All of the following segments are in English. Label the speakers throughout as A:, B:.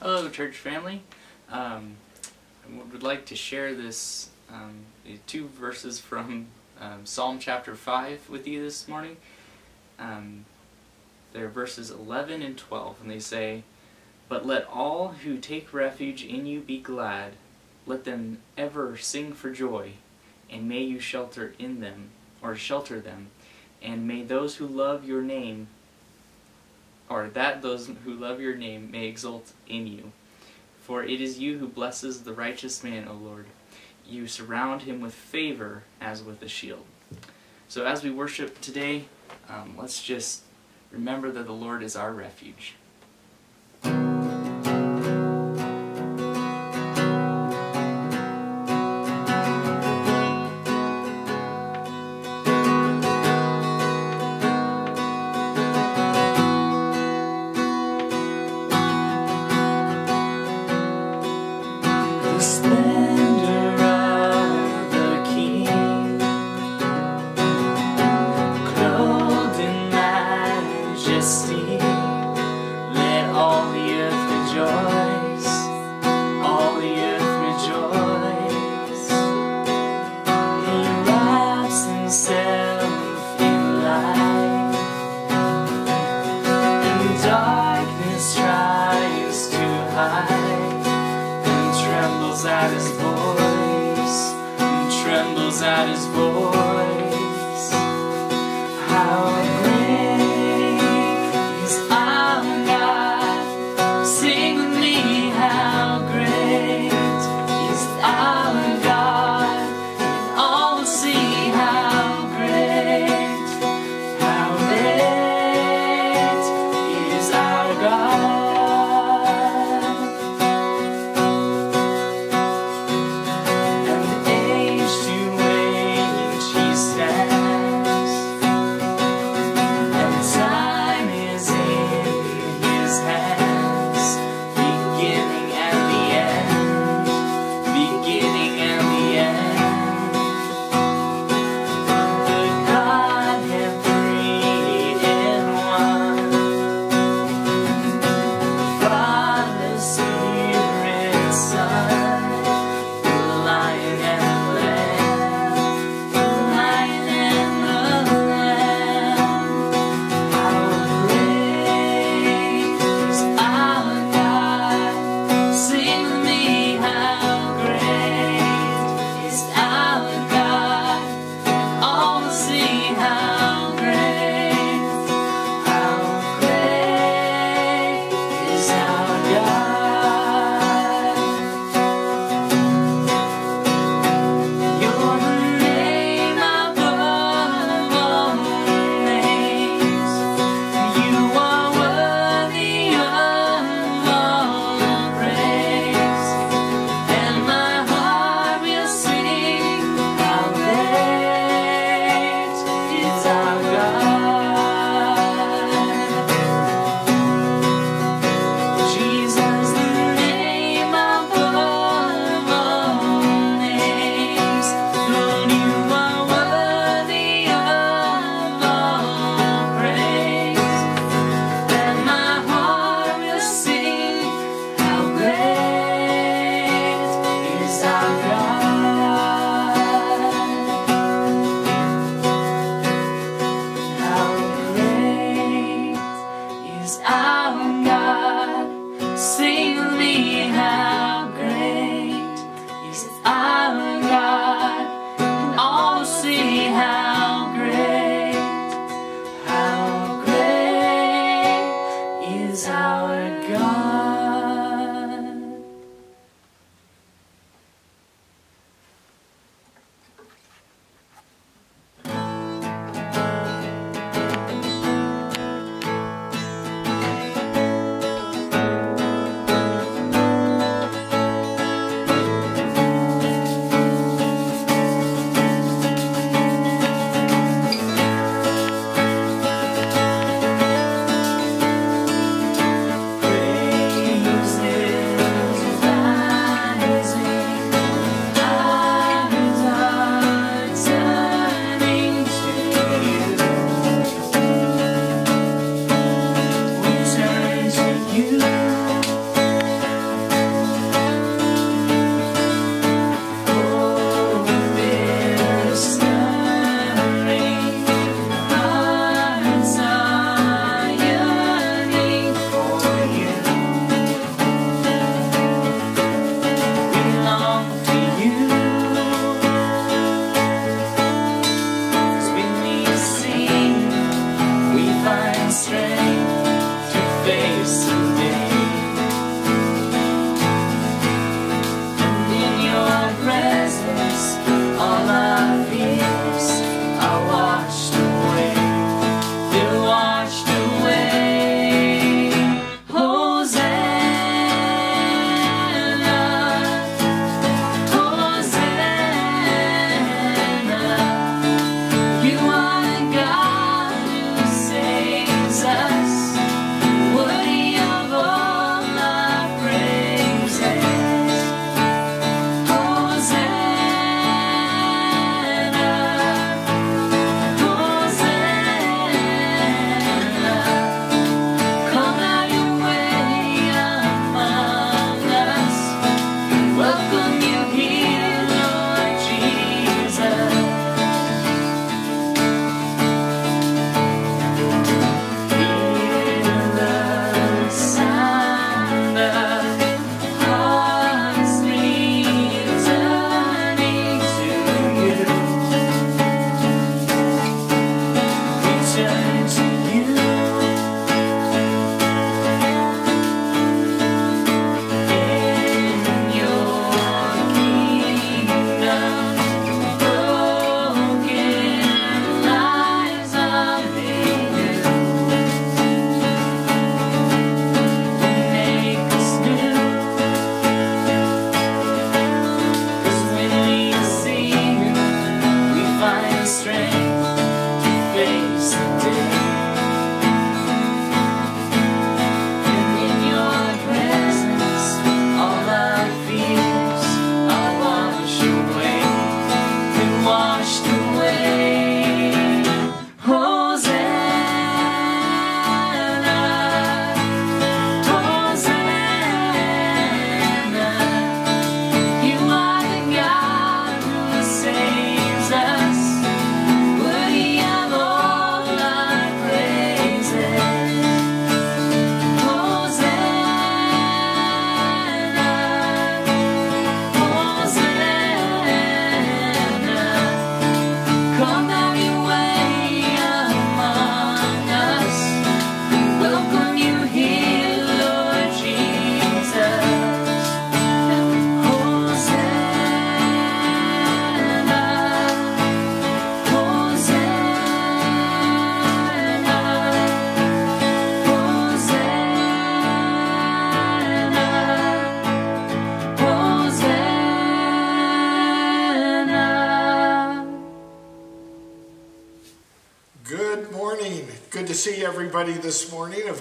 A: Hello, church family. Um, I would like to share this um, two verses from um, Psalm chapter 5 with you this morning. Um, they're verses 11 and 12, and they say, But let all who take refuge in you be glad, let them ever sing for joy, and may you shelter in them, or shelter them, and may those who love your name or that those who love your name may exult in you. For it is you who blesses the righteous man, O Lord. You surround him with favor as with a shield. So as we worship today, um, let's just remember that the Lord is our refuge.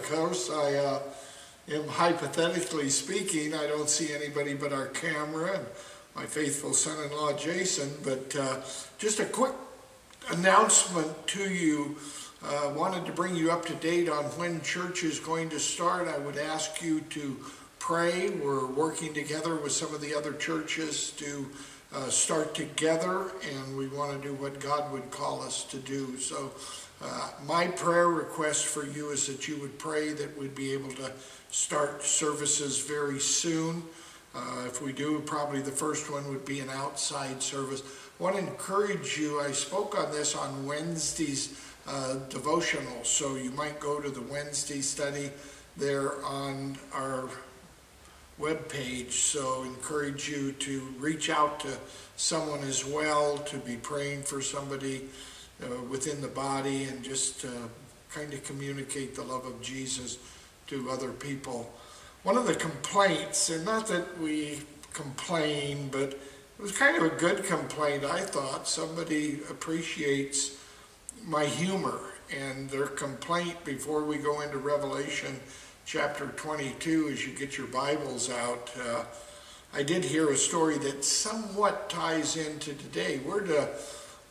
B: Course, I uh, am hypothetically speaking. I don't see anybody but our camera and my faithful son-in-law Jason. But uh, just a quick announcement to you. Uh, wanted to bring you up to date on when church is going to start. I would ask you to pray. We're working together with some of the other churches to uh, start together, and we want to do what God would call us to do. So, uh, my prayer request for you is that you would pray that we'd be able to start services very soon. Uh, if we do, probably the first one would be an outside service. I want to encourage you. I spoke on this on Wednesday's uh, devotional, so you might go to the Wednesday study there on our web page. So encourage you to reach out to someone as well to be praying for somebody uh, within the body and just uh, kind of communicate the love of Jesus to other people. One of the complaints, and not that we complain, but it was kind of a good complaint, I thought. Somebody appreciates my humor and their complaint before we go into Revelation chapter 22 as you get your Bibles out. Uh, I did hear a story that somewhat ties into today. We're to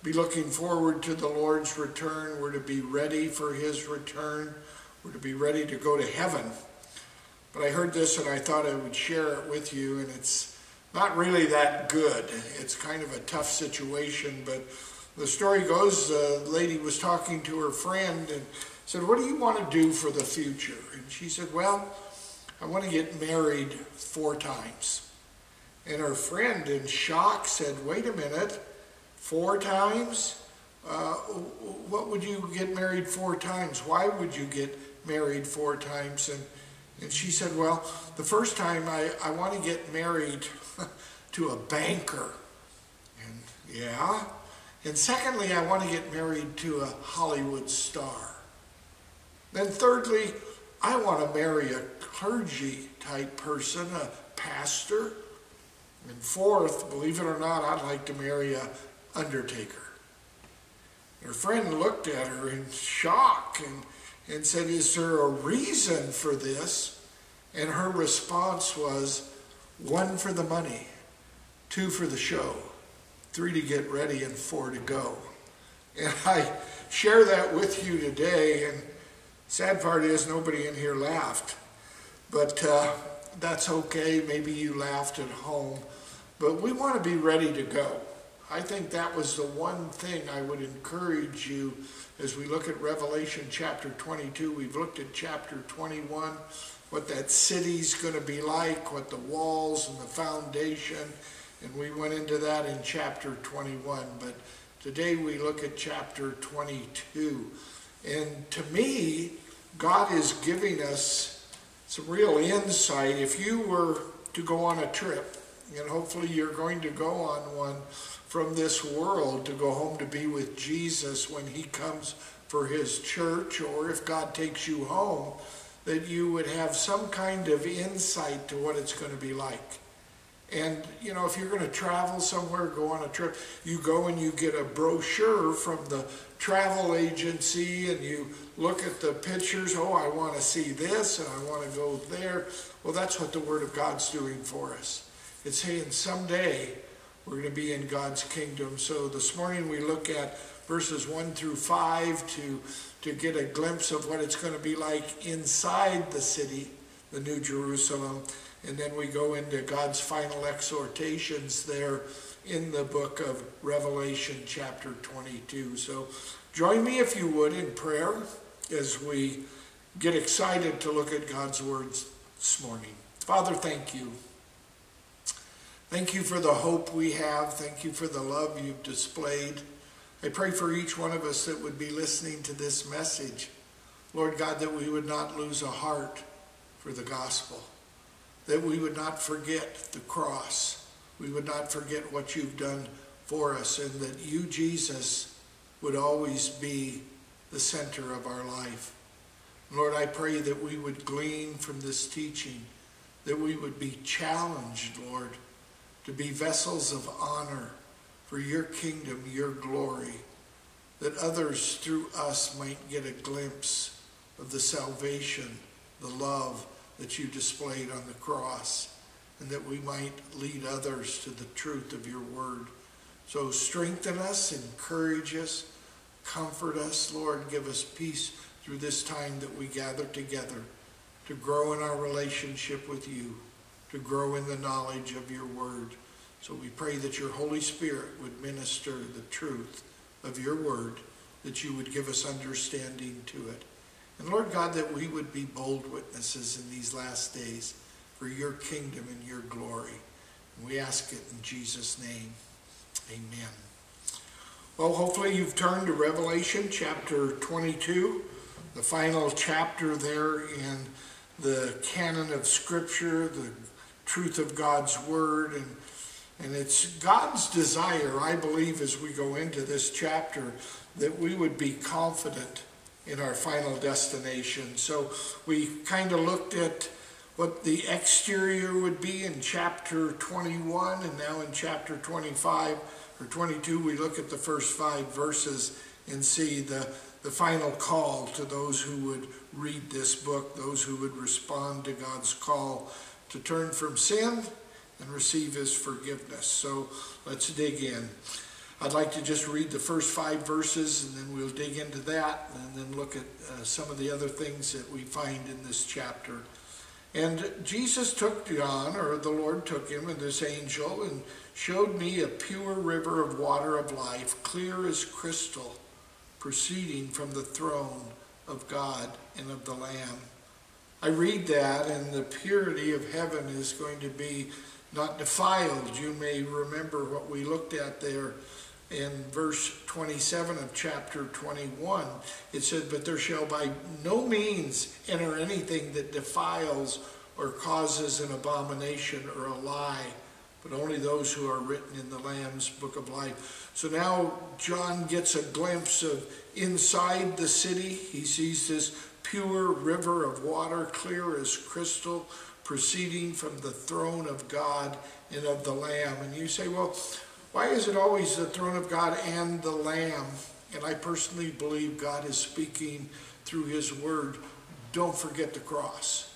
B: be looking forward to the Lord's return. We're to be ready for his return. We're to be ready to go to heaven. But I heard this and I thought I would share it with you, and it's not really that good. It's kind of a tough situation, but the story goes the lady was talking to her friend and said, What do you want to do for the future? And she said, Well, I want to get married four times. And her friend, in shock, said, Wait a minute, four times? Uh, what would you get married four times? Why would you get married four times? And, and she said, Well, the first time I, I want to get married to a banker. And yeah. And secondly, I want to get married to a Hollywood star. Then thirdly, I want to marry a clergy type person, a pastor. And fourth, believe it or not, I'd like to marry a undertaker. Her friend looked at her in shock and, and said, Is there a reason for this? And her response was, one for the money, two for the show, three to get ready, and four to go. And I share that with you today. And Sad part is nobody in here laughed, but uh, that's okay. Maybe you laughed at home, but we want to be ready to go. I think that was the one thing I would encourage you as we look at Revelation chapter 22. We've looked at chapter 21, what that city's going to be like, what the walls and the foundation, and we went into that in chapter 21. But today we look at chapter 22. And to me, God is giving us some real insight. If you were to go on a trip, and hopefully you're going to go on one from this world to go home to be with Jesus when he comes for his church, or if God takes you home, that you would have some kind of insight to what it's going to be like. And, you know, if you're going to travel somewhere, go on a trip, you go and you get a brochure from the travel agency and you look at the pictures. Oh, I want to see this and I want to go there. Well, that's what the Word of God's doing for us. It's saying someday we're going to be in God's kingdom. So this morning we look at verses 1 through 5 to, to get a glimpse of what it's going to be like inside the city, the New Jerusalem. And then we go into God's final exhortations there in the book of Revelation, chapter 22. So join me, if you would, in prayer as we get excited to look at God's words this morning. Father, thank you. Thank you for the hope we have. Thank you for the love you've displayed. I pray for each one of us that would be listening to this message. Lord God, that we would not lose a heart for the gospel that we would not forget the cross. We would not forget what you've done for us, and that you, Jesus, would always be the center of our life. Lord, I pray that we would glean from this teaching, that we would be challenged, Lord, to be vessels of honor for your kingdom, your glory. that others through us might get a glimpse of the salvation, the love that you displayed on the cross, and that we might lead others to the truth of your word. So strengthen us, encourage us, comfort us, Lord, give us peace through this time that we gather together to grow in our relationship with you, to grow in the knowledge of your word. So we pray that your Holy Spirit would minister the truth of your word, that you would give us understanding to it. And Lord God, that we would be bold witnesses in these last days for your kingdom and your glory. And we ask it in Jesus' name. Amen. Well, hopefully you've turned to Revelation chapter 22, the final chapter there in the canon of Scripture, the truth of God's Word, and and it's God's desire, I believe, as we go into this chapter, that we would be confident in our final destination. So we kind of looked at what the exterior would be in chapter 21, and now in chapter 25 or 22, we look at the first five verses and see the, the final call to those who would read this book, those who would respond to God's call to turn from sin and receive his forgiveness. So let's dig in. I'd like to just read the first five verses and then we'll dig into that and then look at uh, some of the other things that we find in this chapter. And Jesus took John, or the Lord took him, and this angel, and showed me a pure river of water of life, clear as crystal, proceeding from the throne of God and of the Lamb. I read that, and the purity of heaven is going to be not defiled. You may remember what we looked at there in verse 27 of chapter 21. It said, But there shall by no means enter anything that defiles or causes an abomination or a lie, but only those who are written in the Lamb's book of life. So now John gets a glimpse of inside the city. He sees this pure river of water, clear as crystal, proceeding from the throne of God and of the Lamb. And you say, well, why is it always the throne of God and the Lamb? And I personally believe God is speaking through his word. Don't forget the cross.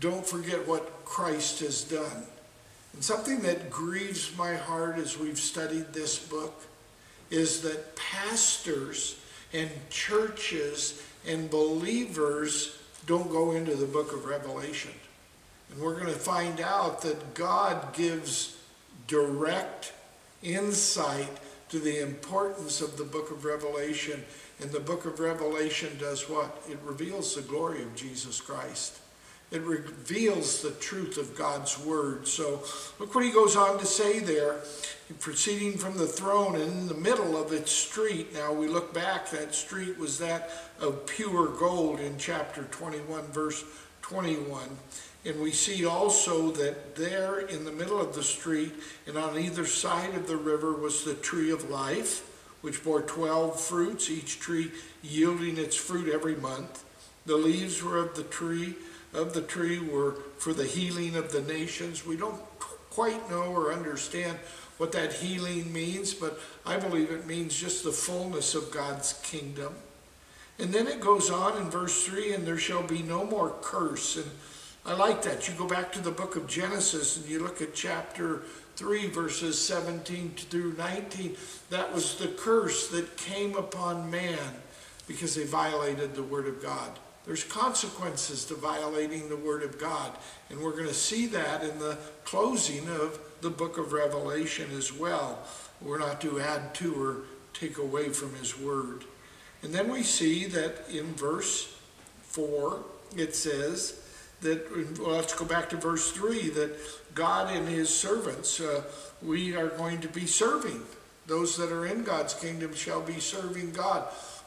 B: Don't forget what Christ has done. And something that grieves my heart as we've studied this book is that pastors and churches and believers don't go into the book of Revelation. And we're going to find out that God gives direct insight to the importance of the book of Revelation. And the book of Revelation does what? It reveals the glory of Jesus Christ. It reveals the truth of God's word. So look what he goes on to say there. Proceeding from the throne and in the middle of its street. Now we look back, that street was that of pure gold in chapter 21, verse 21. And we see also that there in the middle of the street and on either side of the river was the tree of life, which bore 12 fruits, each tree yielding its fruit every month. The leaves were of the tree, of the tree were for the healing of the nations. We don't quite know or understand what that healing means, but I believe it means just the fullness of God's kingdom. And then it goes on in verse 3 and there shall be no more curse. And I like that. You go back to the book of Genesis and you look at chapter 3, verses 17 through 19. That was the curse that came upon man because they violated the Word of God. There's consequences to violating the Word of God. And we're going to see that in the closing of the book of Revelation as well. We're not to add to or take away from His Word. And then we see that in verse 4, it says, that, well, let's go back to verse 3, that God and his servants, uh, we are going to be serving. Those that are in God's kingdom shall be serving God.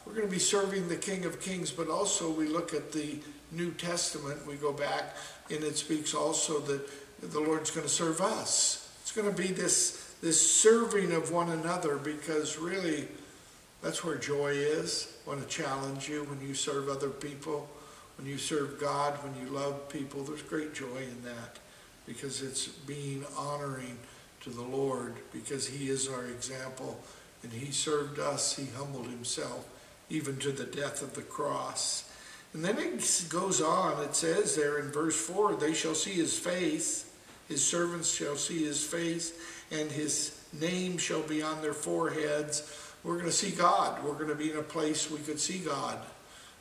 B: We're going to be serving the King of Kings, but also we look at the New Testament, we go back, and it speaks also that the Lord's going to serve us. It's going to be this, this serving of one another because really that's where joy is. I want to challenge you when you serve other people when you serve God, when you love people, there's great joy in that because it's being honoring to the Lord because he is our example and he served us. He humbled himself even to the death of the cross. And then it goes on, it says there in verse 4 they shall see his face, his servants shall see his face, and his name shall be on their foreheads. We're going to see God. We're going to be in a place we could see God.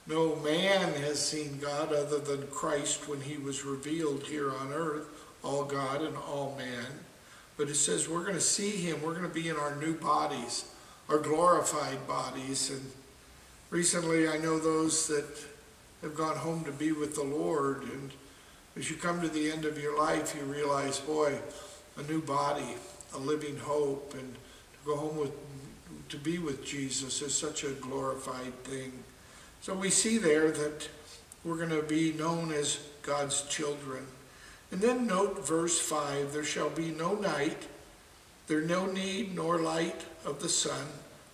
B: No man has seen God other than Christ when he was revealed here on earth, all God and all man. But it says we're going to see him. We're going to be in our new bodies, our glorified bodies. And recently I know those that have gone home to be with the Lord. And as you come to the end of your life, you realize, boy, a new body, a living hope, and to go home with, to be with Jesus is such a glorified thing. So we see there that we're going to be known as God's children. And then note verse 5 there shall be no night, there no need nor light of the sun,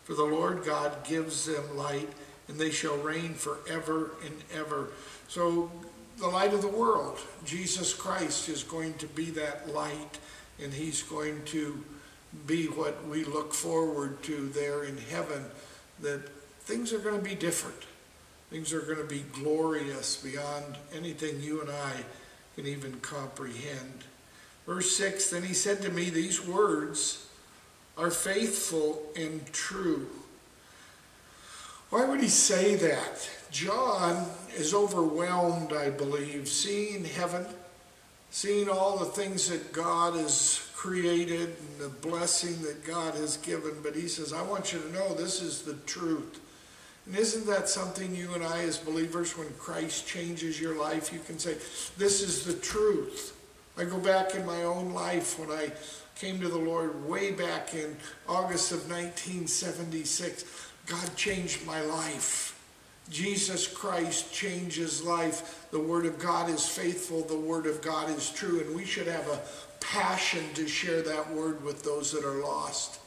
B: for the Lord God gives them light, and they shall reign forever and ever. So the light of the world, Jesus Christ, is going to be that light, and he's going to be what we look forward to there in heaven, that things are going to be different. Things are going to be glorious beyond anything you and I can even comprehend. Verse 6 Then he said to me, These words are faithful and true. Why would he say that? John is overwhelmed, I believe, seeing heaven, seeing all the things that God has created and the blessing that God has given. But he says, I want you to know this is the truth. And isn't that something you and I as believers, when Christ changes your life, you can say, this is the truth. I go back in my own life when I came to the Lord way back in August of 1976. God changed my life. Jesus Christ changes life. The Word of God is faithful. The Word of God is true. And we should have a passion to share that Word with those that are lost.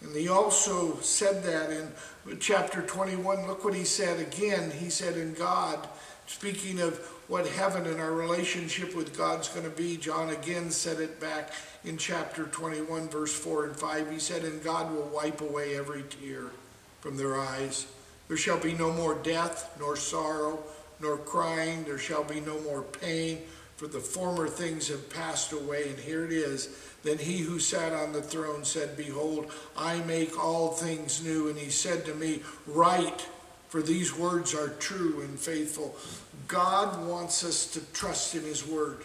B: And he also said that in chapter 21. Look what he said again. He said, In God, speaking of what heaven and our relationship with God's going to be, John again said it back in chapter 21, verse 4 and 5. He said, And God will wipe away every tear from their eyes. There shall be no more death, nor sorrow, nor crying. There shall be no more pain, for the former things have passed away. And here it is then he who sat on the throne said, Behold, I make all things new. And he said to me, Write, for these words are true and faithful. God wants us to trust in his word.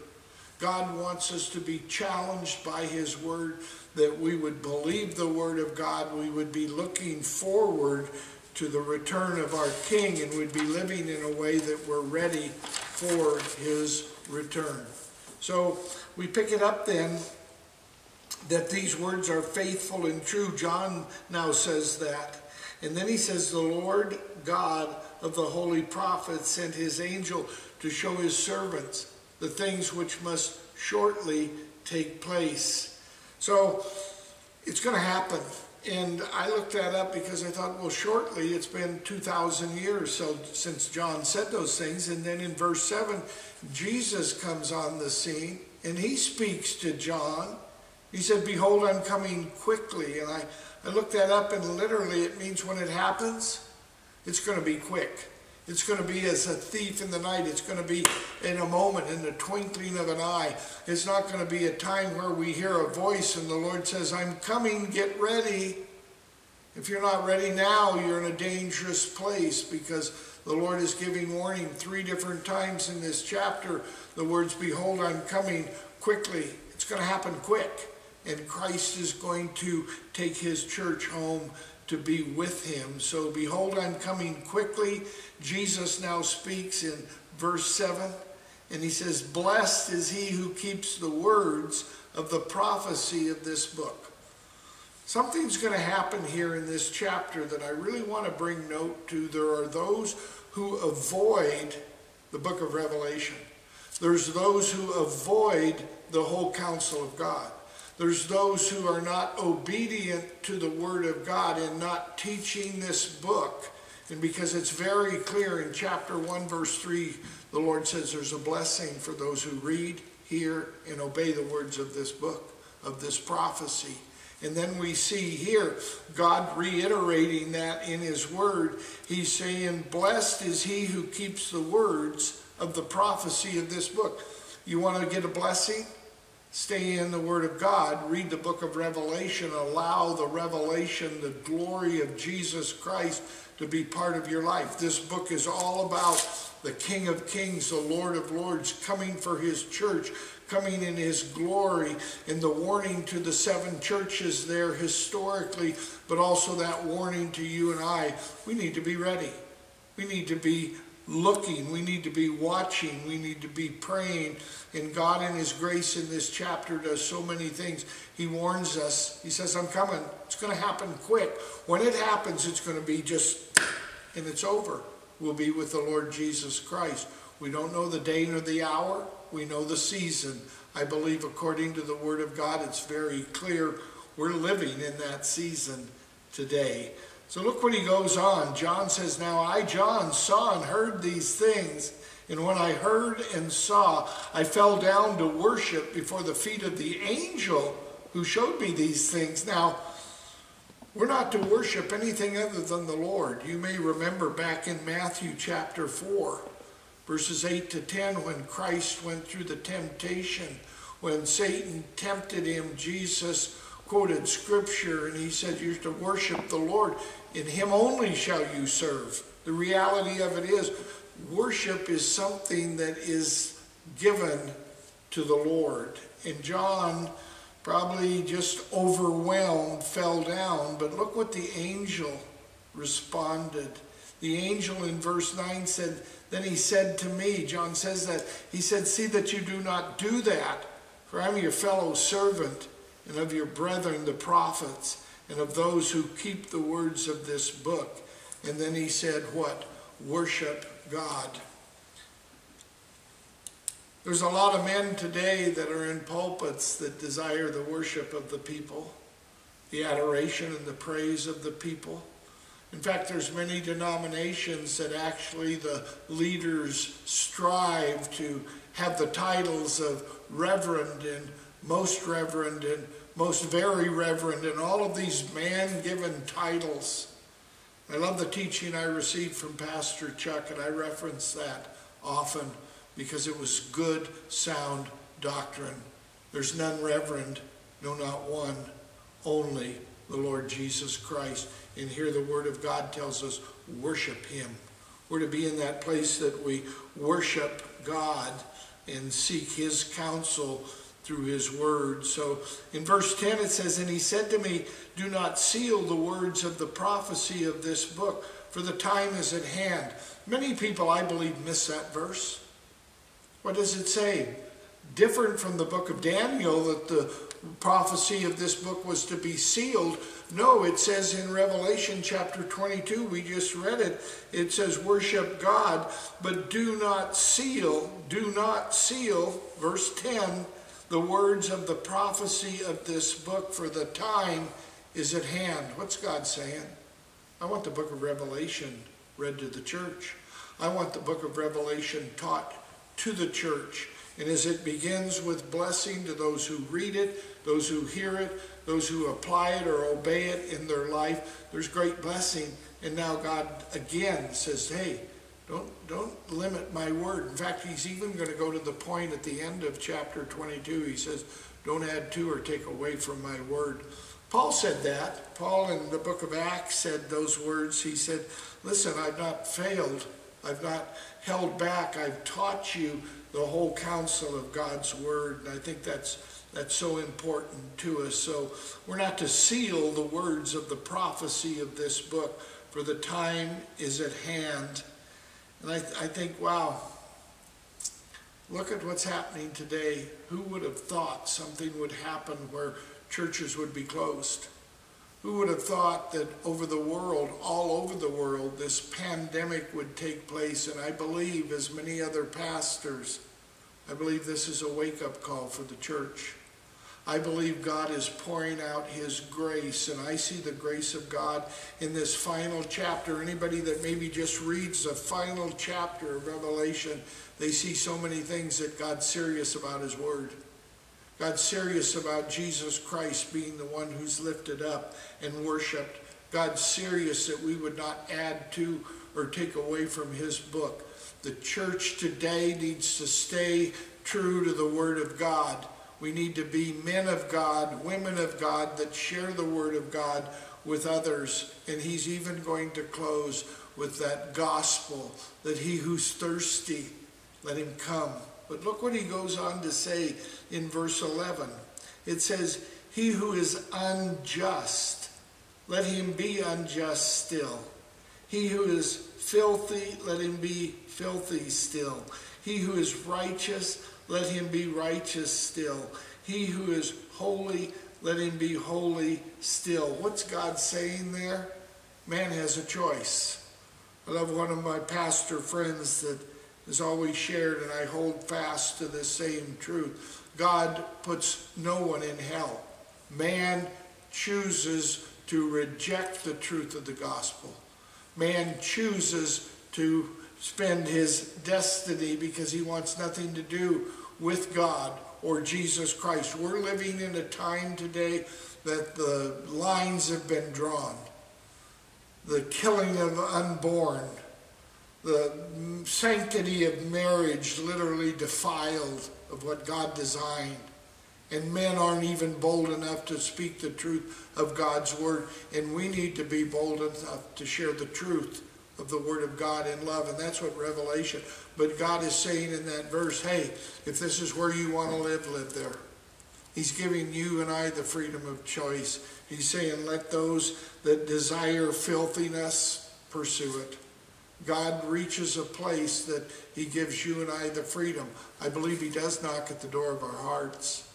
B: God wants us to be challenged by his word, that we would believe the word of God. We would be looking forward to the return of our King and would be living in a way that we're ready for his return. So we pick it up then that these words are faithful and true. John now says that. And then he says, The Lord God of the holy prophet sent his angel to show his servants the things which must shortly take place. So it's going to happen. And I looked that up because I thought, well, shortly, it's been 2,000 years so since John said those things. And then in verse 7, Jesus comes on the scene and he speaks to John he said, Behold, I'm coming quickly. And I, I looked that up, and literally it means when it happens, it's going to be quick. It's going to be as a thief in the night. It's going to be in a moment, in the twinkling of an eye. It's not going to be a time where we hear a voice and the Lord says, I'm coming, get ready. If you're not ready now, you're in a dangerous place because the Lord is giving warning three different times in this chapter. The words, Behold, I'm coming quickly. It's going to happen quick and Christ is going to take his church home to be with him. So behold, I'm coming quickly. Jesus now speaks in verse 7, and he says, Blessed is he who keeps the words of the prophecy of this book. Something's going to happen here in this chapter that I really want to bring note to. There are those who avoid the book of Revelation. There's those who avoid the whole counsel of God. There's those who are not obedient to the Word of God and not teaching this book. And because it's very clear in chapter 1, verse 3, the Lord says there's a blessing for those who read, hear, and obey the words of this book, of this prophecy. And then we see here God reiterating that in His Word. He's saying, Blessed is he who keeps the words of the prophecy of this book. You want to get a blessing? Stay in the Word of God. Read the book of Revelation. Allow the revelation, the glory of Jesus Christ to be part of your life. This book is all about the King of Kings, the Lord of Lords, coming for His church, coming in his glory in the warning to the seven churches there historically, but also that warning to you and I. We need to be ready. We need to be looking. We need to be watching. We need to be praying. And God, in His grace in this chapter, does so many things. He warns us. He says, I'm coming. It's going to happen quick. When it happens, it's going to be just, and it's over. We'll be with the Lord Jesus Christ. We don't know the day nor the hour. We know the season. I believe, according to the Word of God, it's very clear we're living in that season today. So look what he goes on. John says, Now I, John, saw and heard these things. And when I heard and saw, I fell down to worship before the feet of the angel who showed me these things. Now, we're not to worship anything other than the Lord. You may remember back in Matthew chapter 4 verses 8 to 10, when Christ went through the temptation, when Satan tempted him, Jesus quoted scripture and he said, You're to worship the Lord. In him only shall you serve. The reality of it is, worship is something that is given to the Lord. And John, probably just overwhelmed, fell down. But look what the angel responded. The angel in verse 9 said, then he said to me, John says that, he said, See that you do not do that, for I'm your fellow servant and of your brethren the prophets and of those who keep the words of this book. And then he said, What? Worship God. There's a lot of men today that are in pulpits that desire the worship of the people, the adoration and the praise of the people. In fact, there's many denominations that actually the leaders strive to have the titles of reverend and most reverend and most very reverend and all of these man-given titles. I love the teaching I received from Pastor Chuck, and I reference that often because it was good, sound doctrine. There's none reverend, no, not one, only the Lord Jesus Christ. And here the Word of God tells us, worship Him. We're to be in that place that we worship God and seek His counsel through His Word. So in verse 10 it says, And He said to me, Do not seal the words of the prophecy of this book, for the time is at hand. Many people, I believe, miss that verse. What does it say? Different from the book of Daniel, that the prophecy of this book was to be sealed. No, it says in Revelation chapter 22, we just read it, it says, worship God, but do not seal, do not seal, verse 10, the words of the prophecy of this book, for the time is at hand. What's God saying? I want the book of Revelation read to the church. I want the book of Revelation taught to the church. And as it begins with blessing to those who read it, those who hear it, those who apply it or obey it in their life, there's great blessing. And now God again says, hey, don't, don't limit my word. In fact, he's even going to go to the point at the end of chapter 22. He says, don't add to or take away from my word. Paul said that. Paul in the book of Acts said those words. He said, listen, I've not failed. I've not held back. I've taught you the whole counsel of God's word. And I think that's that's so important to us. So we're not to seal the words of the prophecy of this book, for the time is at hand. And I, I think, wow, look at what's happening today. Who would have thought something would happen where churches would be closed? Who would have thought that over the world, all over the world, this pandemic would take place? And I believe, as many other pastors, I believe this is a wake-up call for the church. I believe God is pouring out His grace, and I see the grace of God in this final chapter. Anybody that maybe just reads the final chapter of Revelation, they see so many things that God's serious about His Word. God's serious about Jesus Christ being the one who's lifted up and worshiped. God's serious that we would not add to or take away from his book. The church today needs to stay true to the Word of God. We need to be men of God, women of God that share the Word of God with others. And he's even going to close with that gospel that he who's thirsty, let him come. But look what he goes on to say in verse 11. It says, He who is unjust, let him be unjust still. He who is filthy, let him be filthy still. He who is righteous, let him be righteous still. He who is holy, let him be holy still. What's God saying there? Man has a choice. I love one of my pastor friends that has always shared, and I hold fast to this same truth. God puts no one in hell. Man chooses to reject the truth of the gospel. Man chooses to spend his destiny because he wants nothing to do with God or Jesus Christ. We're living in a time today that the lines have been drawn. The killing of unborn, the sanctity of marriage literally defiled of what God designed. And men aren't even bold enough to speak the truth of God's word. And we need to be bold enough to share the truth of the word of God in love. And that's what Revelation. But God is saying in that verse, hey, if this is where you want to live, live there. He's giving you and I the freedom of choice. He's saying, let those that desire filthiness pursue it. God reaches a place that he gives you and I the freedom. I believe he does knock at the door of our hearts.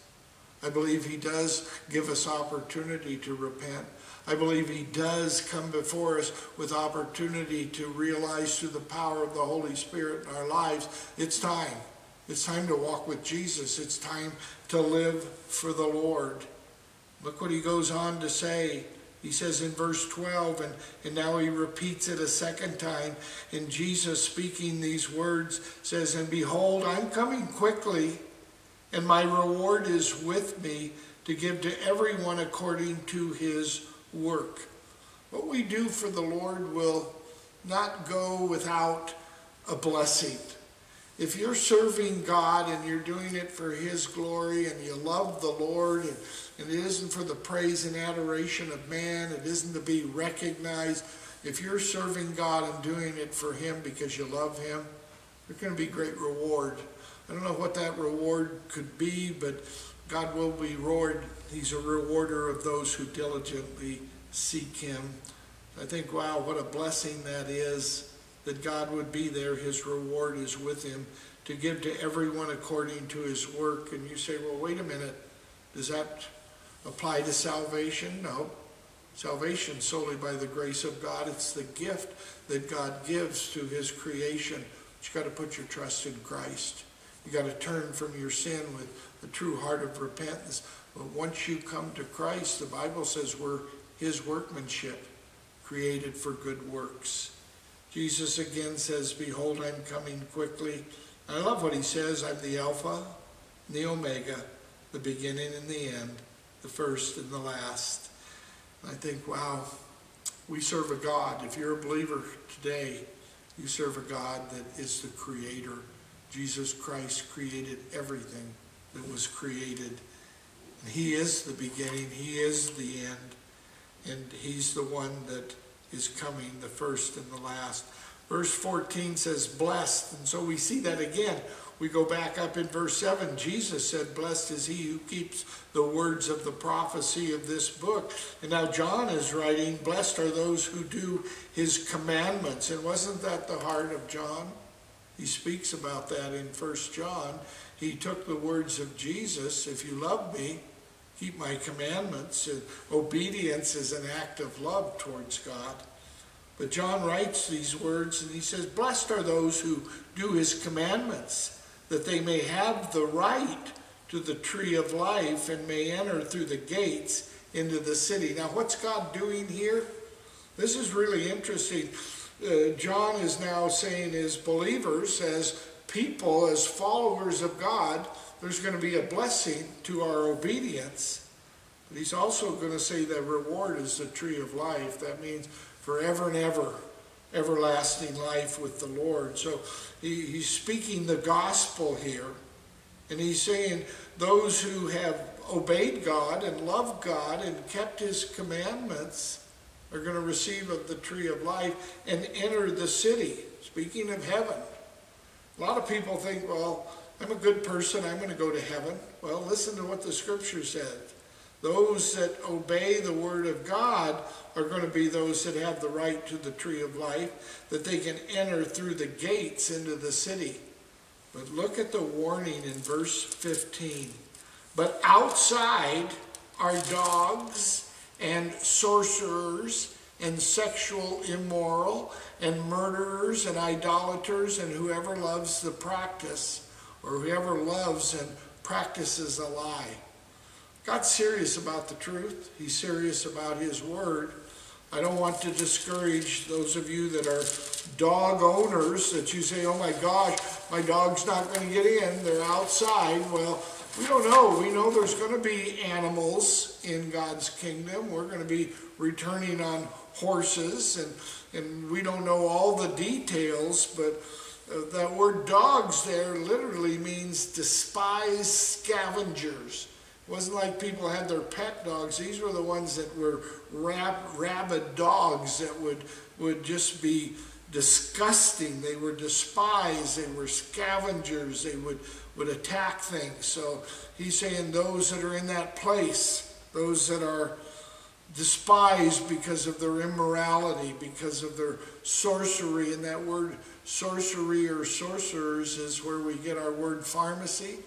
B: I believe he does give us opportunity to repent. I believe he does come before us with opportunity to realize through the power of the Holy Spirit in our lives, it's time. It's time to walk with Jesus. It's time to live for the Lord. Look what he goes on to say. He says in verse 12, and, and now he repeats it a second time. And Jesus, speaking these words, says, And behold, I'm coming quickly, and my reward is with me to give to everyone according to his work. What we do for the Lord will not go without a blessing. If you're serving God and you're doing it for His glory and you love the Lord and, and it isn't for the praise and adoration of man, it isn't to be recognized. If you're serving God and doing it for Him because you love Him, there's going to be great reward. I don't know what that reward could be, but God will be reward. He's a rewarder of those who diligently seek Him. I think, wow, what a blessing that is that God would be there. His reward is with him to give to everyone according to his work. And you say, well, wait a minute. Does that apply to salvation? No. Salvation solely by the grace of God. It's the gift that God gives to his creation. But you got to put your trust in Christ. You've got to turn from your sin with a true heart of repentance. But once you come to Christ, the Bible says we're his workmanship, created for good works. Jesus again says, Behold, I'm coming quickly. And I love what he says. I'm the Alpha, the Omega, the beginning and the end, the first and the last. I think, wow, we serve a God. If you're a believer today, you serve a God that is the creator. Jesus Christ created everything that was created. He is the beginning. He is the end. And he's the one that is coming, the first and the last. Verse 14 says, blessed. And so we see that again. We go back up in verse 7. Jesus said, Blessed is he who keeps the words of the prophecy of this book. And now John is writing, Blessed are those who do his commandments. And wasn't that the heart of John? He speaks about that in First John. He took the words of Jesus, If you love me, keep my commandments. And obedience is an act of love towards God. But John writes these words and he says, Blessed are those who do his commandments, that they may have the right to the tree of life and may enter through the gates into the city. Now, what's God doing here? This is really interesting. Uh, John is now saying, as believers, as people, as followers of God, there's going to be a blessing to our obedience. But he's also going to say that reward is the tree of life. That means forever and ever, everlasting life with the Lord. So he, he's speaking the gospel here. And he's saying those who have obeyed God and loved God and kept his commandments are going to receive of the tree of life and enter the city. Speaking of heaven. A lot of people think, well, I'm a good person, I'm going to go to heaven. Well, listen to what the scripture said. Those that obey the word of God are going to be those that have the right to the tree of life, that they can enter through the gates into the city. But look at the warning in verse 15. But outside are dogs and sorcerers and sexual immoral and murderers and idolaters and whoever loves the practice or whoever loves and practices a lie. God's serious about the truth. He's serious about his word. I don't want to discourage those of you that are dog owners that you say, oh my gosh, my dog's not going to get in. They're outside. Well, we don't know. We know there's going to be animals in God's kingdom. We're going to be returning on horses, and, and we don't know all the details, but Uh, that word dogs there literally means despised scavengers. It wasn't like people had their pet dogs. These were the ones that were rab rabid dogs that would, would just be disgusting. They were despised. They were scavengers. They would, would attack things. So he's saying those that are in that place, those that are despised because of their immorality, because of their sorcery. And that word sorcery or sorcerers is where we get our word pharmacy,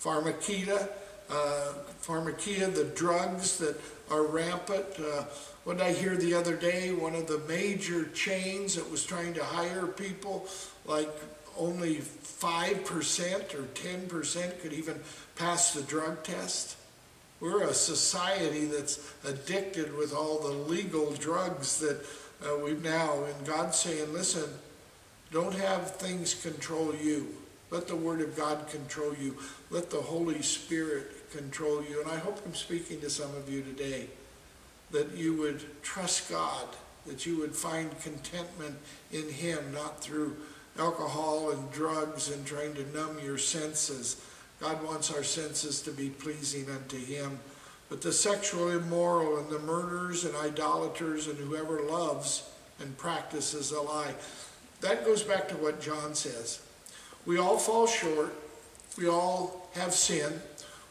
B: pharmakeia, uh, pharmakeia, the drugs that are rampant. Uh, what did I hear the other day? One of the major chains that was trying to hire people, like only 5% or 10% could even pass the drug test. We're a society that's addicted with all the legal drugs that uh, we've now, and God's saying, listen, don't have things control you. Let the Word of God control you. Let the Holy Spirit control you. And I hope I'm speaking to some of you today that you would trust God, that you would find contentment in Him, not through alcohol and drugs and trying to numb your senses God wants our senses to be pleasing unto him. But the sexual immoral and the murderers and idolaters and whoever loves and practices a lie. That goes back to what John says. We all fall short. We all have sin.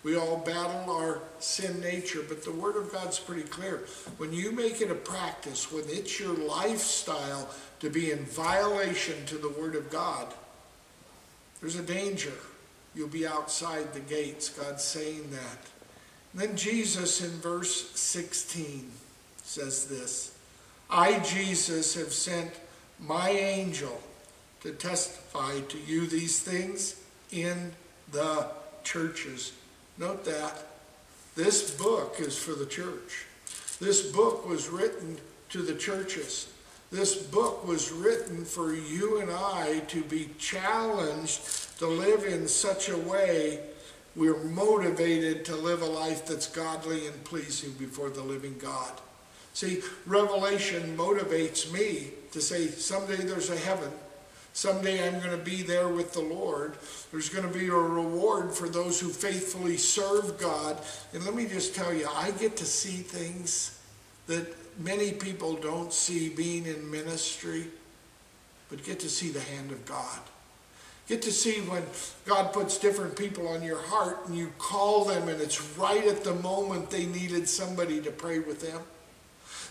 B: We all battle our sin nature, but the Word of God's pretty clear. When you make it a practice, when it's your lifestyle to be in violation to the Word of God, there's a danger. You'll be outside the gates. God's saying that. And then Jesus in verse 16 says this I, Jesus, have sent my angel to testify to you these things in the churches. Note that. This book is for the church. This book was written to the churches. This book was written for you and I to be challenged to live in such a way we're motivated to live a life that's godly and pleasing before the living God. See, Revelation motivates me to say, someday there's a heaven. Someday I'm going to be there with the Lord. There's going to be a reward for those who faithfully serve God. And let me just tell you, I get to see things that many people don't see being in ministry, but get to see the hand of God. Get to see when God puts different people on your heart and you call them and it's right at the moment they needed somebody to pray with them.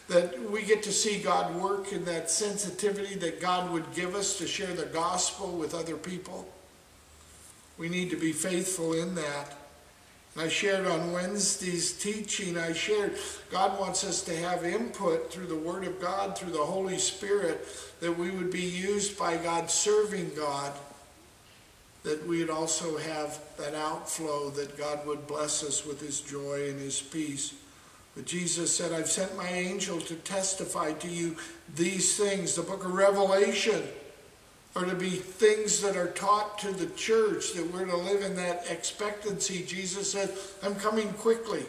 B: That we get to see God work in that sensitivity that God would give us to share the gospel with other people. We need to be faithful in that. I shared on Wednesday's teaching, I shared God wants us to have input through the Word of God, through the Holy Spirit, that we would be used by God serving God, that we'd also have that outflow, that God would bless us with His joy and His peace. But Jesus said, I've sent my angel to testify to you these things. The book of Revelation are to be things that are taught to the church, that we're to live in that expectancy. Jesus said, I'm coming quickly.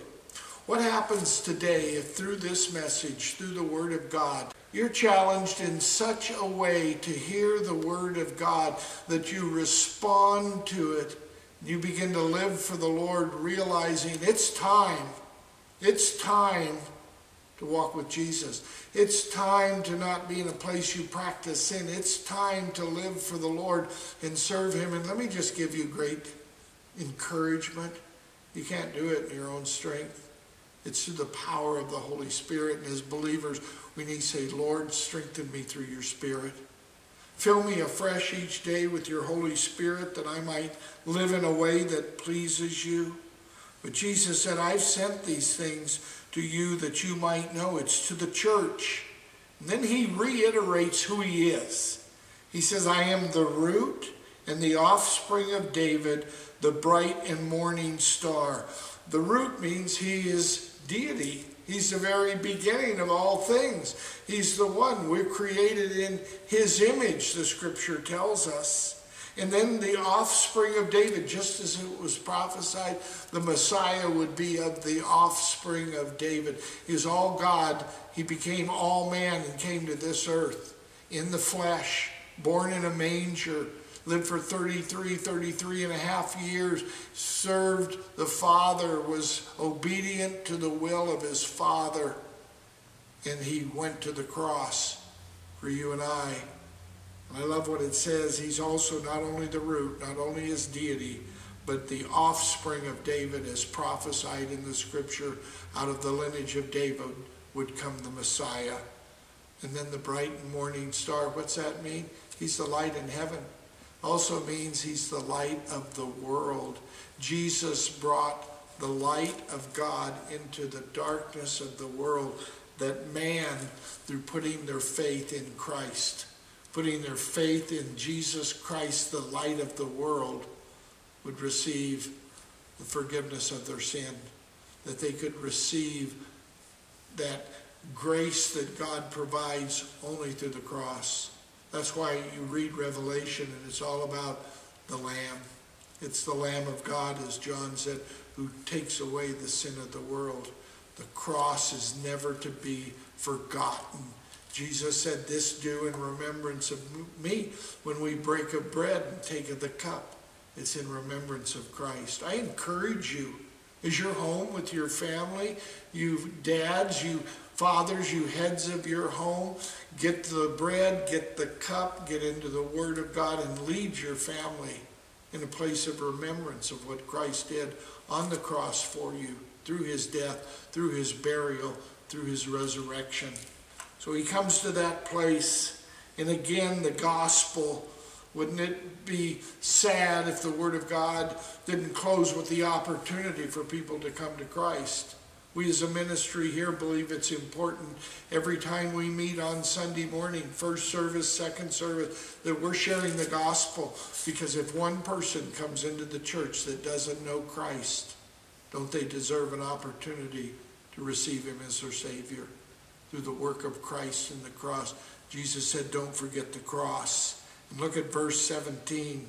B: What happens today if through this message, through the Word of God, you're challenged in such a way to hear the Word of God that you respond to it? You begin to live for the Lord, realizing it's time. It's time to walk with Jesus. It's time to not be in a place you practice sin. It's time to live for the Lord and serve Him. And let me just give you great encouragement. You can't do it in your own strength. It's through the power of the Holy Spirit. And as believers, we need to say, Lord, strengthen me through your Spirit. Fill me afresh each day with your Holy Spirit that I might live in a way that pleases you. But Jesus said, I've sent these things to you that you might know. It's to the church. And then he reiterates who he is. He says, I am the root and the offspring of David, the bright and morning star. The root means he is deity. He's the very beginning of all things. He's the one. We're created in his image, the scripture tells us. And then the offspring of David, just as it was prophesied, the Messiah would be of the offspring of David. He is all God. He became all man and came to this earth in the flesh, born in a manger, lived for 33, 33 and a half years, served the Father, was obedient to the will of his Father, and he went to the cross for you and I. I love what it says. He's also not only the root, not only his deity, but the offspring of David as prophesied in the scripture. Out of the lineage of David would come the Messiah. And then the bright morning star. What's that mean? He's the light in heaven. Also means he's the light of the world. Jesus brought the light of God into the darkness of the world that man, through putting their faith in Christ, putting their faith in Jesus Christ, the light of the world, would receive the forgiveness of their sin, that they could receive that grace that God provides only through the cross. That's why you read Revelation and it's all about the Lamb. It's the Lamb of God, as John said, who takes away the sin of the world. The cross is never to be forgotten Jesus said, This do in remembrance of me when we break of bread and take of the cup. It's in remembrance of Christ. I encourage you. Is your home with your family? You dads, you fathers, you heads of your home, get the bread, get the cup, get into the Word of God, and lead your family in a place of remembrance of what Christ did on the cross for you through his death, through his burial, through his resurrection. So he comes to that place, and again, the gospel. Wouldn't it be sad if the Word of God didn't close with the opportunity for people to come to Christ? We as a ministry here believe it's important every time we meet on Sunday morning, first service, second service, that we're sharing the gospel. Because if one person comes into the church that doesn't know Christ, don't they deserve an opportunity to receive Him as their Savior? Through the work of Christ and the cross. Jesus said, Don't forget the cross. And look at verse 17.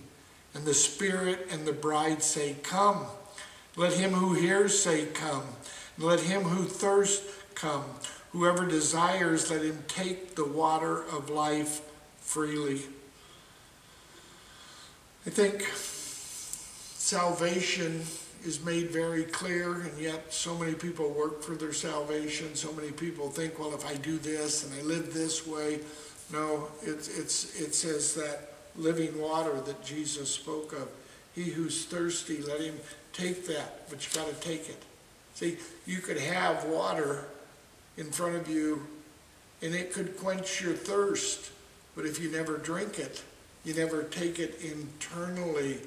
B: And the Spirit and the bride say, Come. Let him who hears say, Come. And let him who thirsts come. Whoever desires, let him take the water of life freely. I think salvation is made very clear, and yet so many people work for their salvation. So many people think, well, if I do this and I live this way, no, it's, it's, it says that living water that Jesus spoke of. He who's thirsty, let him take that, but you got to take it. See, you could have water in front of you, and it could quench your thirst, but if you never drink it, you never take it internally,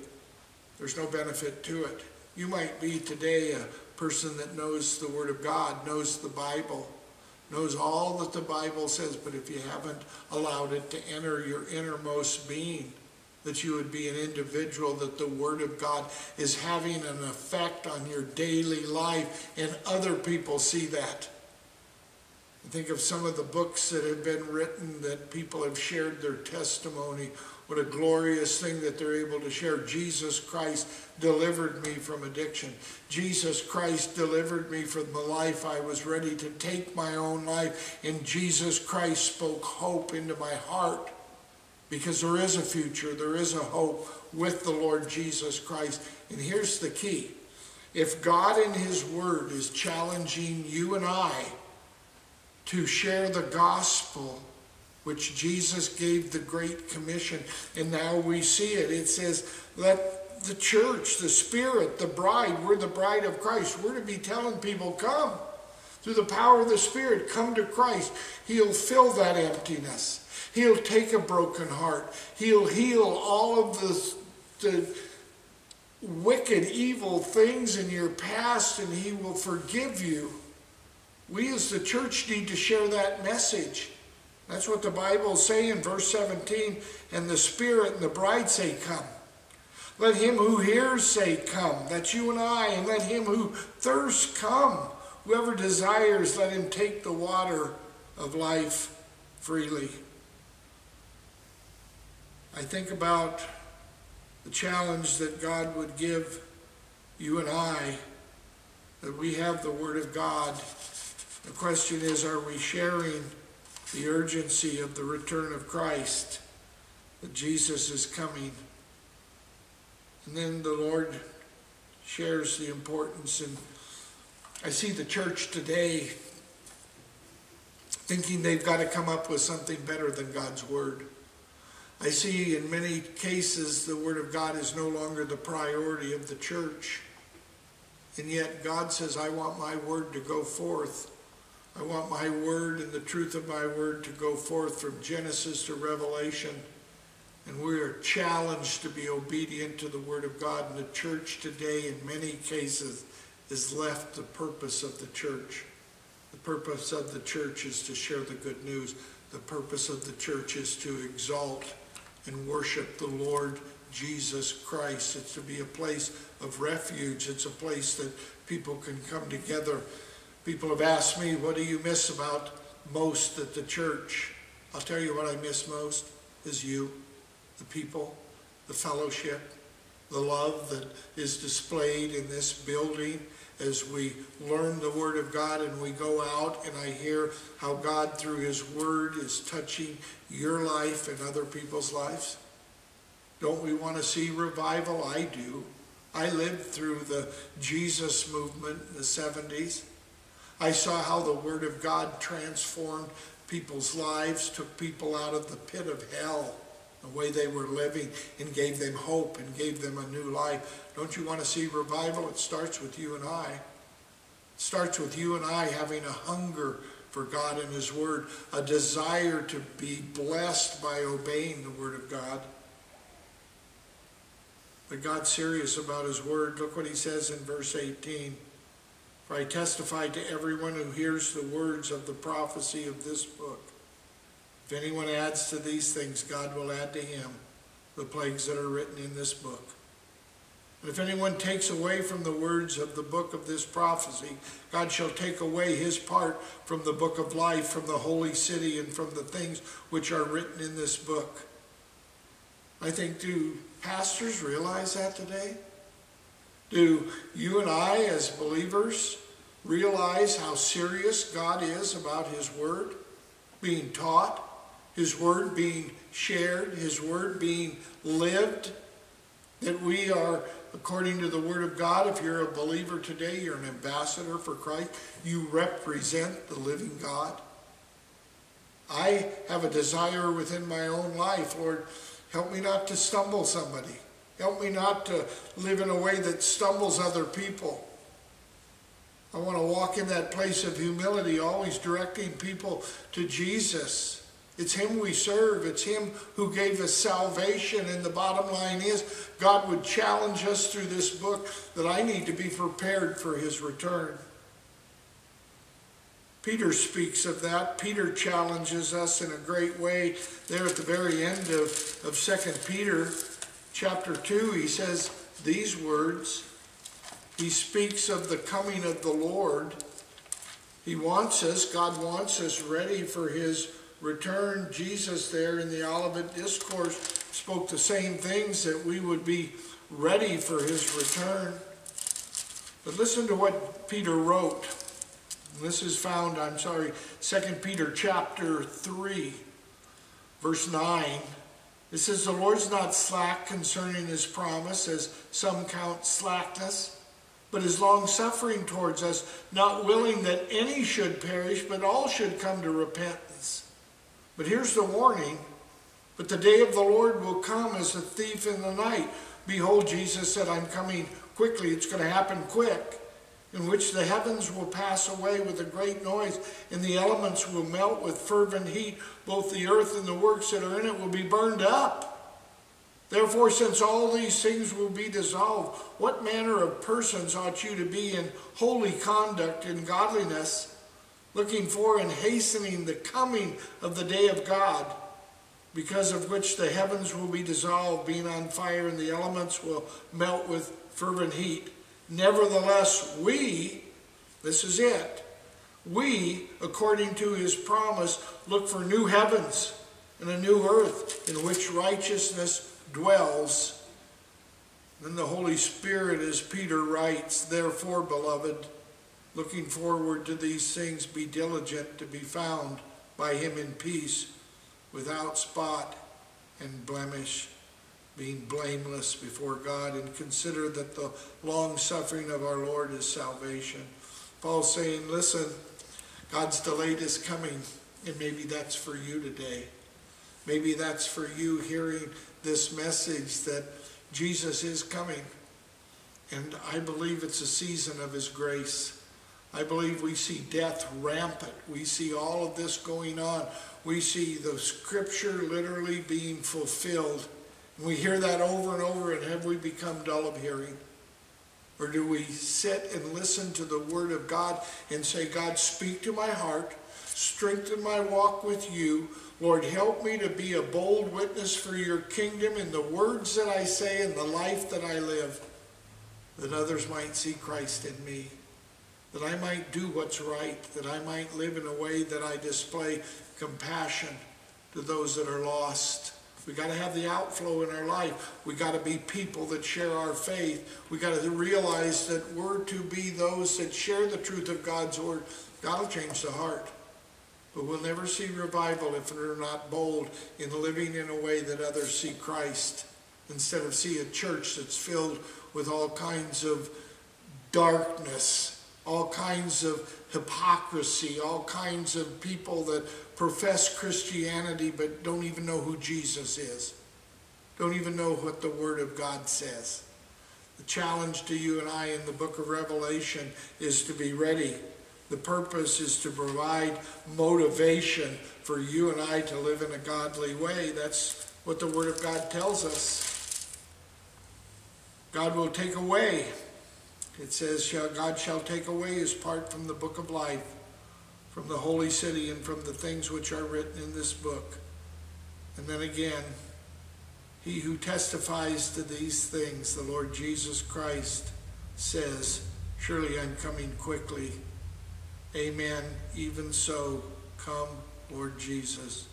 B: there's no benefit to it. You might be today a person that knows the Word of God, knows the Bible, knows all that the Bible says, but if you haven't allowed it to enter your innermost being, that you would be an individual, that the Word of God is having an effect on your daily life, and other people see that. Think of some of the books that have been written that people have shared their testimony What a glorious thing that they're able to share. Jesus Christ delivered me from addiction. Jesus Christ delivered me from the life I was ready to take my own life. And Jesus Christ spoke hope into my heart because there is a future, there is a hope with the Lord Jesus Christ. And here's the key if God in His Word is challenging you and I to share the gospel, which Jesus gave the Great Commission, and now we see it, it says, let the church, the Spirit, the bride, we're the bride of Christ. We're to be telling people, come. Through the power of the Spirit, come to Christ. He'll fill that emptiness. He'll take a broken heart. He'll heal all of the, the wicked, evil things in your past, and He will forgive you. We as the church need to share that message. That's what the Bible saying in verse 17. And the Spirit and the bride say, Come. Let him who hears say, Come. That's you and I. And let him who thirsts come. Whoever desires, let him take the water of life freely. I think about the challenge that God would give you and I, that we have the Word of God. The question is, are we sharing the urgency of the return of Christ, that Jesus is coming? And then the Lord shares the importance. And I see the church today thinking they've got to come up with something better than God's Word. I see in many cases the Word of God is no longer the priority of the church. And yet God says, I want my Word to go forth. I want my Word and the truth of my Word to go forth from Genesis to Revelation. And we are challenged to be obedient to the Word of God. And the church today, in many cases, is left the purpose of the church. The purpose of the church is to share the good news. The purpose of the church is to exalt and worship the Lord Jesus Christ. It's to be a place of refuge. It's a place that people can come together. People have asked me, what do you miss about most at the church? I'll tell you what I miss most is you, the people, the fellowship, the love that is displayed in this building as we learn the Word of God and we go out and I hear how God through His Word is touching your life and other people's lives? Don't we want to see revival? I do. I lived through the Jesus movement in the 70s. I saw how the Word of God transformed people's lives, took people out of the pit of hell, the way they were living, and gave them hope and gave them a new life. Don't you want to see revival? It starts with you and I. It starts with you and I having a hunger for God and His Word, a desire to be blessed by obeying the Word of God. But God's serious about His Word. Look what He says in verse 18. For I testify to everyone who hears the words of the prophecy of this book. If anyone adds to these things, God will add to him the plagues that are written in this book. And if anyone takes away from the words of the book of this prophecy, God shall take away his part from the book of life, from the holy city, and from the things which are written in this book. I think, do pastors realize that today? Do you and I, as believers, realize how serious God is about His Word being taught, His Word being shared, His Word being lived? That we are according to the Word of God, if you're a believer today, you're an ambassador for Christ. You represent the living God. I have a desire within my own life, Lord, help me not to stumble somebody. Help me not to live in a way that stumbles other people. I want to walk in that place of humility, always directing people to Jesus. It's Him we serve. It's Him who gave us salvation. And the bottom line is, God would challenge us through this book that I need to be prepared for His return. Peter speaks of that. Peter challenges us in a great way there at the very end of, of 2 Peter chapter 2. He says these words. He speaks of the coming of the Lord. He wants us, God wants us ready for His return. Jesus there in the Olivet Discourse spoke the same things that we would be ready for his return. But listen to what Peter wrote. This is found, I'm sorry, 2 Peter chapter 3, verse 9. It says, The Lord's not slack concerning his promise, as some count slackness, but is long suffering towards us, not willing that any should perish, but all should come to repentance. But here's the warning But the day of the Lord will come as a thief in the night. Behold, Jesus said, I'm coming quickly. It's going to happen quick in which the heavens will pass away with a great noise, and the elements will melt with fervent heat. Both the earth and the works that are in it will be burned up. Therefore, since all these things will be dissolved, what manner of persons ought you to be in holy conduct and godliness, looking for and hastening the coming of the day of God, because of which the heavens will be dissolved, being on fire, and the elements will melt with fervent heat? Nevertheless, we, this is it, we, according to his promise, look for new heavens and a new earth in which righteousness dwells. Then the Holy Spirit, as Peter writes, therefore, beloved, looking forward to these things, be diligent to be found by him in peace, without spot and blemish being blameless before God and consider that the long suffering of our Lord is salvation. Paul's saying, listen, God's delayed his coming, and maybe that's for you today. Maybe that's for you hearing this message that Jesus is coming. And I believe it's a season of his grace. I believe we see death rampant. We see all of this going on. We see the scripture literally being fulfilled And we hear that over and over, and have we become dull of hearing? Or do we sit and listen to the Word of God and say, God, speak to my heart, strengthen my walk with you. Lord, help me to be a bold witness for your kingdom in the words that I say and the life that I live, that others might see Christ in me, that I might do what's right, that I might live in a way that I display compassion to those that are lost we got to have the outflow in our life. We got to be people that share our faith. We got to realize that we're to be those that share the truth of God's word. God will change the heart. But we'll never see revival if we're not bold in living in a way that others see Christ instead of see a church that's filled with all kinds of darkness, all kinds of hypocrisy, all kinds of people that profess Christianity but don't even know who Jesus is, don't even know what the Word of God says. The challenge to you and I in the book of Revelation is to be ready. The purpose is to provide motivation for you and I to live in a godly way. That's what the Word of God tells us. God will take away. It says, God shall take away his part from the book of life from the holy city and from the things which are written in this book. And then again, he who testifies to these things, the Lord Jesus Christ, says, Surely I'm coming quickly. Amen. Even so, come, Lord Jesus.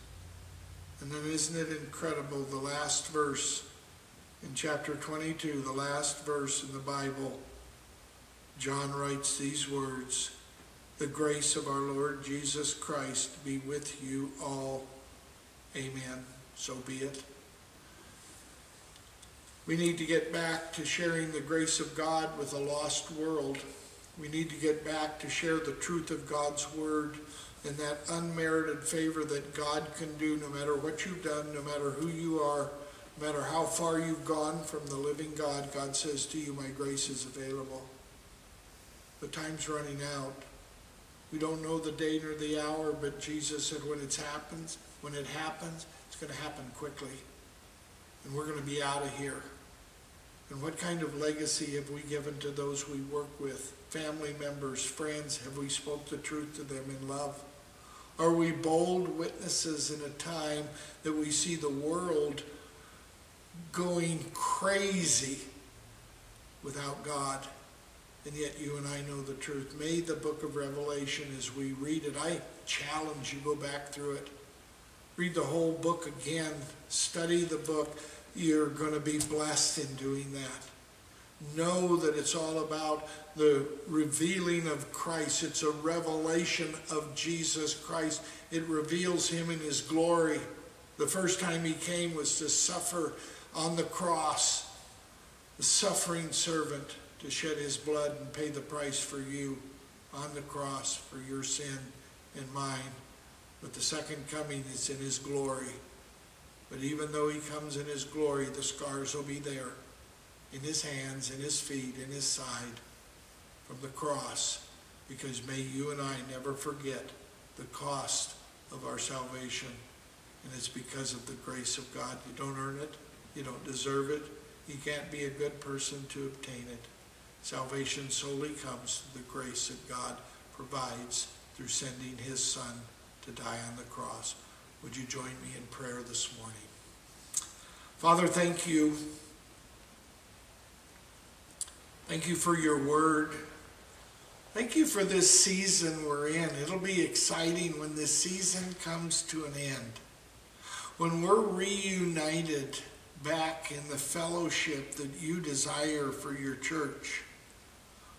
B: And then isn't it incredible, the last verse in chapter 22, the last verse in the Bible, John writes these words, the grace of our Lord Jesus Christ be with you all. Amen. So be it. We need to get back to sharing the grace of God with a lost world. We need to get back to share the truth of God's word and that unmerited favor that God can do no matter what you've done, no matter who you are, no matter how far you've gone from the living God. God says to you, My grace is available. The time's running out. We don't know the day nor the hour, but Jesus said when it happens, when it happens, it's going to happen quickly. And we're going to be out of here. And what kind of legacy have we given to those we work with, family members, friends? Have we spoke the truth to them in love? Are we bold witnesses in a time that we see the world going crazy without God? and yet you and I know the truth. May the book of Revelation, as we read it, I challenge you, go back through it. Read the whole book again. Study the book. you're going to be blessed in doing that. Know that it's all about the revealing of Christ. It's a revelation of Jesus Christ. It reveals him in his glory. The first time he came was to suffer on the cross, the suffering servant to shed his blood and pay the price for you on the cross for your sin and mine. But the second coming is in his glory. But even though he comes in his glory, the scars will be there in his hands, in his feet, in his side from the cross. Because may you and I never forget the cost of our salvation. And it's because of the grace of God. You don't earn it. You don't deserve it. You can't be a good person to obtain it. Salvation solely comes through the grace that God provides through sending his son to die on the cross. Would you join me in prayer this morning? Father, thank you. Thank you for your word. Thank you for this season we're in. It'll be exciting when this season comes to an end. When we're reunited back in the fellowship that you desire for your church.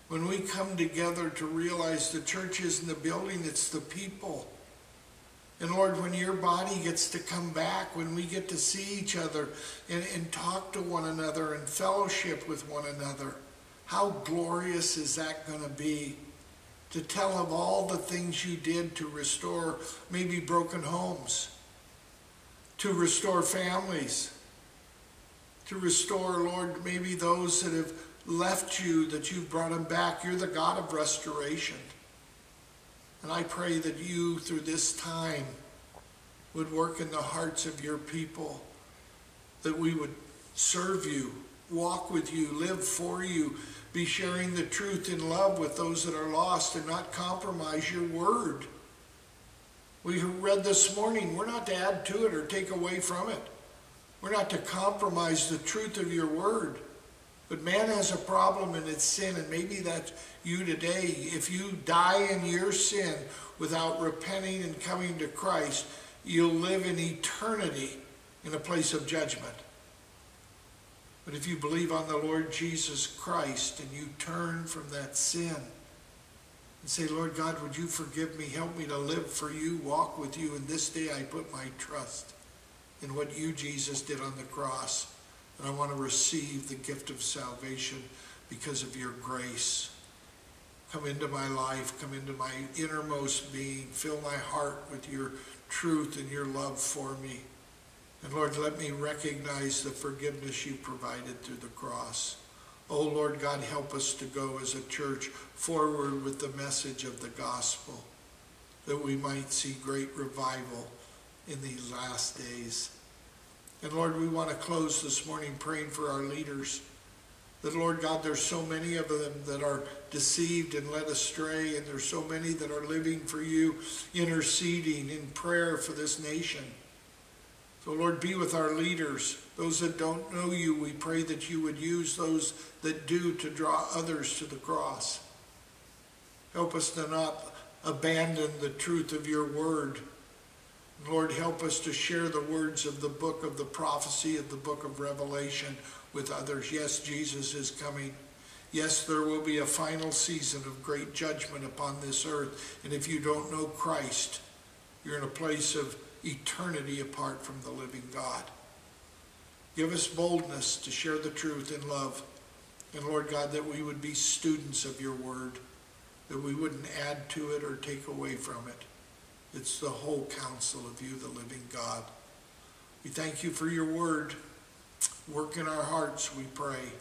B: When we come together to realize the church isn't the building, it's the people. And Lord, when your body gets to come back, when we get to see each other and, and talk to one another and fellowship with one another, how glorious is that going to be? To tell of all the things you did to restore maybe broken homes, to restore families, to restore, Lord, maybe those that have left you, that you've brought them back. You're the God of restoration. And I pray that you, through this time, would work in the hearts of your people, that we would serve you, walk with you, live for you, be sharing the truth in love with those that are lost, and not compromise your word. We read this morning, we're not to add to it or take away from it. We're not to compromise the truth of your word. But man has a problem in its sin, and maybe that's you today. If you die in your sin without repenting and coming to Christ, you'll live in eternity in a place of judgment. But if you believe on the Lord Jesus Christ and you turn from that sin and say, Lord God, would you forgive me? Help me to live for you, walk with you. And this day I put my trust in what you, Jesus, did on the cross. And I want to receive the gift of salvation because of your grace. Come into my life, come into my innermost being, fill my heart with your truth and your love for me. And Lord, let me recognize the forgiveness you provided through the cross. Oh Lord God, help us to go as a church forward with the message of the gospel, that we might see great revival in these last days. And Lord, we want to close this morning praying for our leaders. That, Lord God, there's so many of them that are deceived and led astray, and there's so many that are living for you, interceding in prayer for this nation. So, Lord, be with our leaders. Those that don't know you, we pray that you would use those that do to draw others to the cross. Help us to not abandon the truth of your word Lord, help us to share the words of the book of the prophecy of the book of Revelation with others. Yes, Jesus is coming. Yes, there will be a final season of great judgment upon this earth. And if you don't know Christ, you're in a place of eternity apart from the living God. Give us boldness to share the truth in love. And Lord God, that we would be students of your word, that we wouldn't add to it or take away from it. It's the whole counsel of you, the living God. We thank you for your word. Work in our hearts, we pray.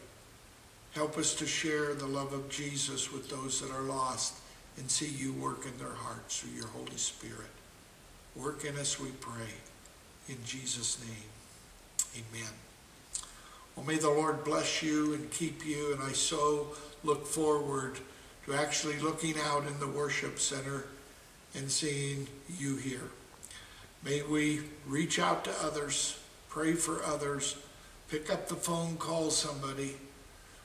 B: Help us to share the love of Jesus with those that are lost and see you work in their hearts through your Holy Spirit. Work in us, we pray. In Jesus' name, amen. Well, may the Lord bless you and keep you, and I so look forward to actually looking out in the worship center and seeing you here. May we reach out to others, pray for others, pick up the phone, call somebody,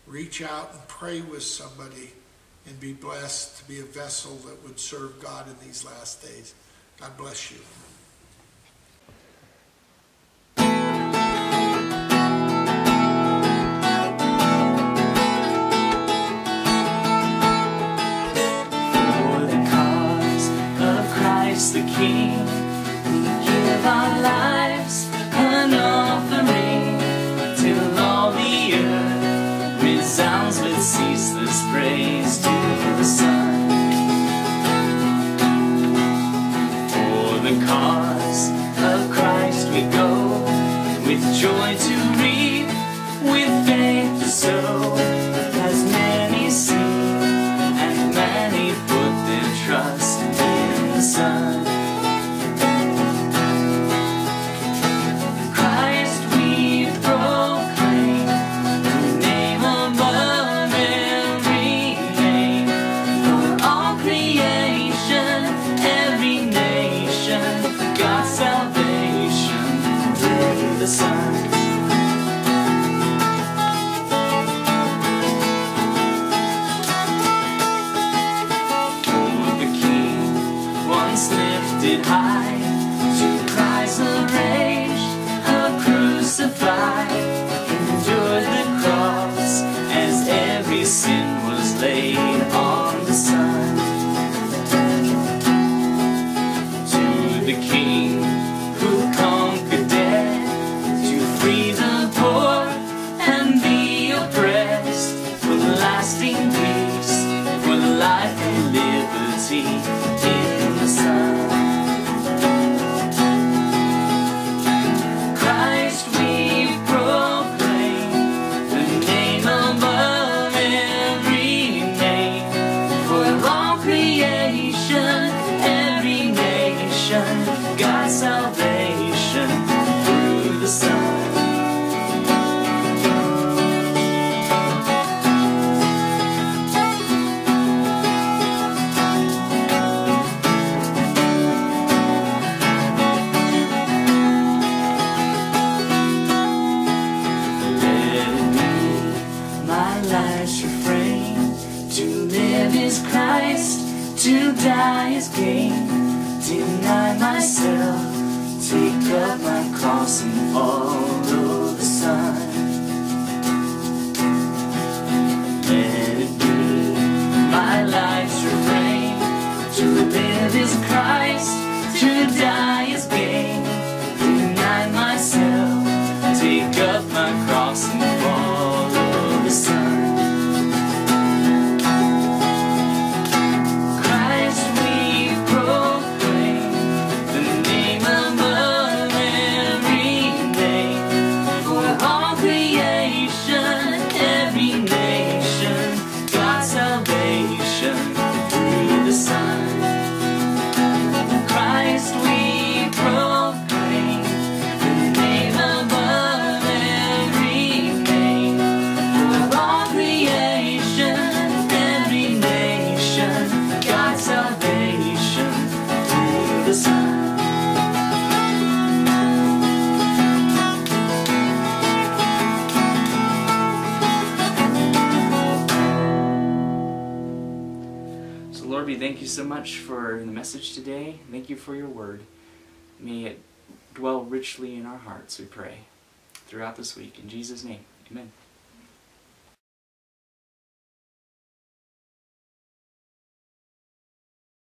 B: reach out and pray with somebody, and be blessed to be a vessel that would serve God in these last days. God bless you.
A: richly in our hearts, we pray, throughout this week. In Jesus' name, amen.